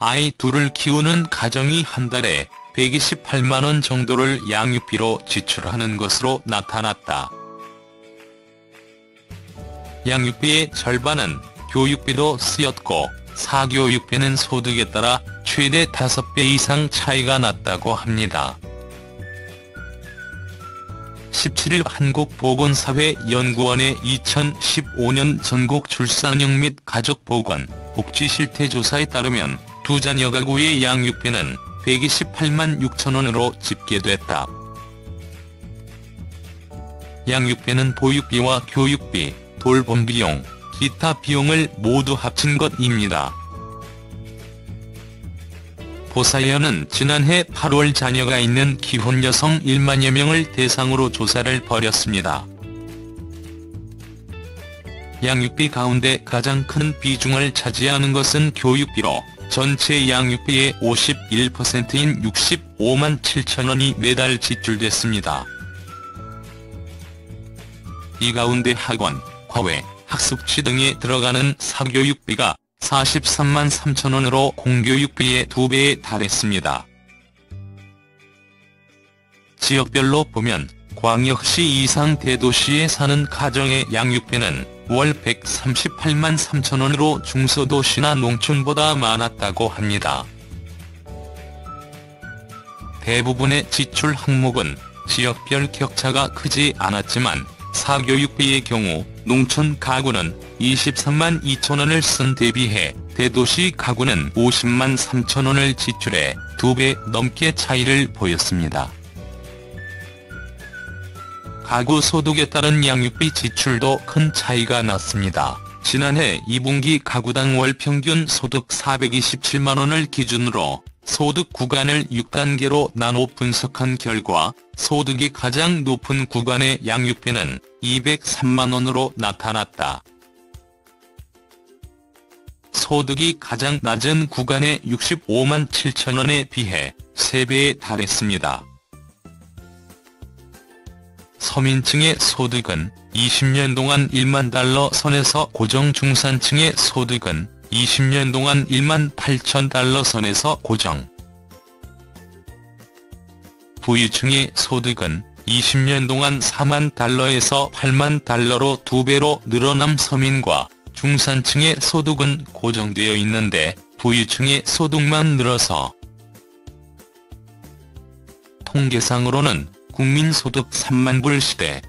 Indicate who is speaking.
Speaker 1: 아이 둘을 키우는 가정이 한 달에 128만원 정도를 양육비로 지출하는 것으로 나타났다. 양육비의 절반은 교육비로 쓰였고 사교육비는 소득에 따라 최대 5배 이상 차이가 났다고 합니다. 17일 한국보건사회연구원의 2015년 전국 출산형 및 가족보건, 복지 실태조사에 따르면 두 자녀 가구의 양육비는 128만 6천원으로 집계됐다. 양육비는 보육비와 교육비, 돌봄 비용, 기타 비용을 모두 합친 것입니다. 보사연은 지난해 8월 자녀가 있는 기혼 여성 1만여 명을 대상으로 조사를 벌였습니다. 양육비 가운데 가장 큰 비중을 차지하는 것은 교육비로 전체 양육비의 51%인 65만 7천원이 매달 지출됐습니다. 이 가운데 학원, 과외, 학습지 등에 들어가는 사교육비가 43만 3천원으로 공교육비의 2배에 달했습니다. 지역별로 보면 광역시 이상 대도시에 사는 가정의 양육비는 월 138만 3천원으로 중소도시나 농촌보다 많았다고 합니다. 대부분의 지출 항목은 지역별 격차가 크지 않았지만 사교육비의 경우 농촌 가구는 23만 2천원을 쓴 대비해 대도시 가구는 50만 3천원을 지출해 2배 넘게 차이를 보였습니다. 가구 소득에 따른 양육비 지출도 큰 차이가 났습니다. 지난해 2분기 가구당 월 평균 소득 427만원을 기준으로 소득 구간을 6단계로 나눠 분석한 결과 소득이 가장 높은 구간의 양육비는 203만원으로 나타났다. 소득이 가장 낮은 구간의 65만 7천원에 비해 3배에 달했습니다. 서민층의 소득은 20년 동안 1만 달러 선에서 고정 중산층의 소득은 20년 동안 1만 8천 달러 선에서 고정. 부유층의 소득은 20년 동안 4만 달러에서 8만 달러로 2배로 늘어남 서민과 중산층의 소득은 고정되어 있는데 부유층의 소득만 늘어서 통계상으로는 국민소득 3만 불 시대